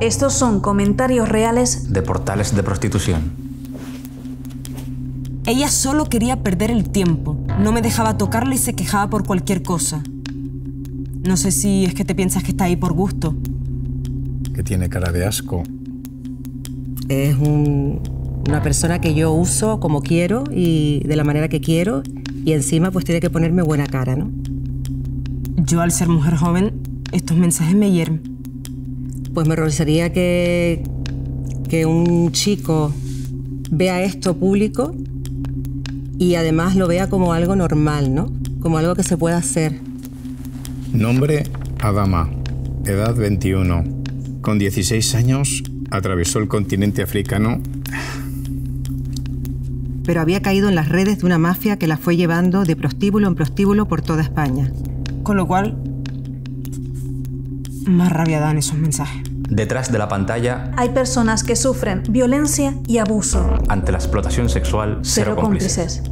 Estos son comentarios reales de portales de prostitución. Ella solo quería perder el tiempo. No me dejaba tocarla y se quejaba por cualquier cosa. No sé si es que te piensas que está ahí por gusto. Que tiene cara de asco. Es una persona que yo uso como quiero y de la manera que quiero y encima pues tiene que ponerme buena cara, ¿no? Yo al ser mujer joven, estos mensajes me hieren. Pues me horrorizaría que, que un chico vea esto público y además lo vea como algo normal, ¿no? Como algo que se pueda hacer. Nombre, Adama. Edad 21. Con 16 años atravesó el continente africano. Pero había caído en las redes de una mafia que la fue llevando de prostíbulo en prostíbulo por toda España. Con lo cual, más rabia dan esos mensajes. Detrás de la pantalla hay personas que sufren violencia y abuso. Ante la explotación sexual, cero, cómplices.